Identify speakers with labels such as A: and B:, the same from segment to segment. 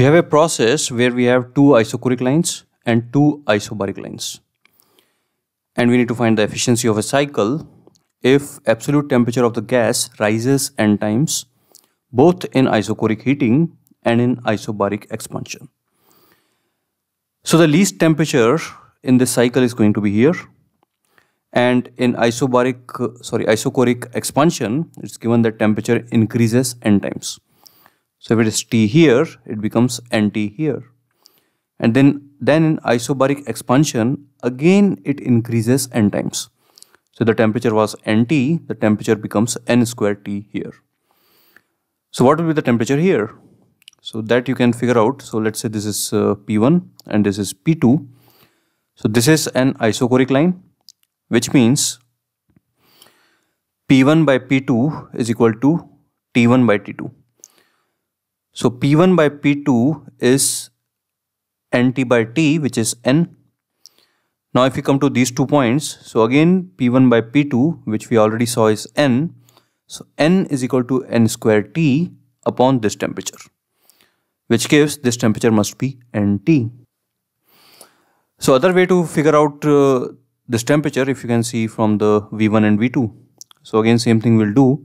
A: We have a process where we have two isochoric lines and two isobaric lines. And we need to find the efficiency of a cycle if absolute temperature of the gas rises n times both in isochoric heating and in isobaric expansion. So the least temperature in this cycle is going to be here and in isobaric sorry isochoric expansion it's given that temperature increases n times so if it is t here it becomes nt here. And then then in isobaric expansion again it increases n times. So the temperature was nt the temperature becomes n square t here. So what will be the temperature here? So that you can figure out. So let's say this is uh, p1 and this is p2 so this is an isochoric line which means P1 by P2 is equal to T1 by T2. So P1 by P2 is NT by T which is N. Now if we come to these two points, so again P1 by P2 which we already saw is N. So N is equal to N square T upon this temperature which gives this temperature must be NT. So other way to figure out uh, this temperature if you can see from the V1 and V2. So again same thing we'll do.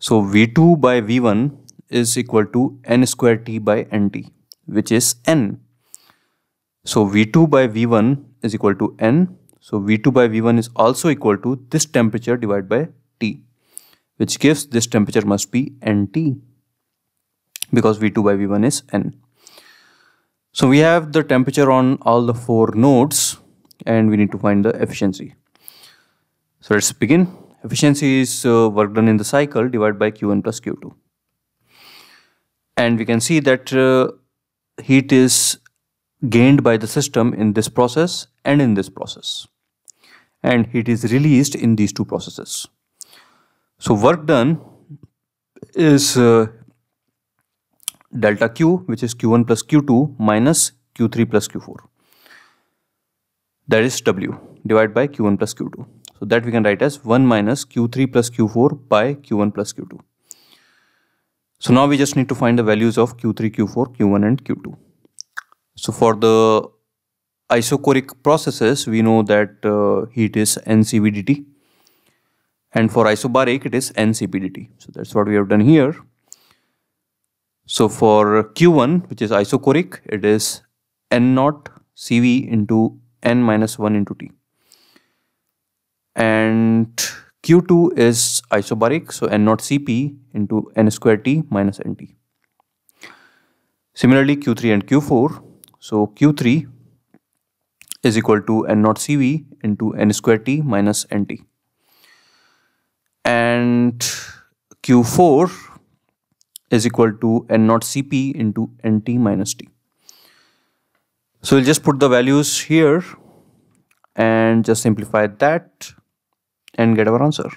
A: So V2 by V1 is equal to n square T by Nt which is n. So V2 by V1 is equal to n. So V2 by V1 is also equal to this temperature divided by T which gives this temperature must be Nt because V2 by V1 is n. So we have the temperature on all the four nodes and we need to find the efficiency. So let's begin. Efficiency is uh, work done in the cycle divided by Q1 plus Q2. And we can see that uh, heat is gained by the system in this process and in this process. And heat is released in these two processes. So work done is uh, delta Q which is Q1 plus Q2 minus Q3 plus Q4 that is W divided by Q1 plus Q2. So that we can write as 1 minus Q3 plus Q4 by Q1 plus Q2. So now we just need to find the values of Q3, Q4, Q1 and Q2. So for the isochoric processes, we know that uh, heat is NCVDT and for isobaric it is NCPDT. So that's what we have done here. So for Q1 which is isochoric, it is N naught CV into n minus 1 into t. And Q2 is isobaric, so n naught Cp into n square t minus nt. Similarly, Q3 and Q4, so Q3 is equal to n naught Cv into n square t minus nt. And Q4 is equal to n naught Cp into nt minus t. So we'll just put the values here and just simplify that and get our answer.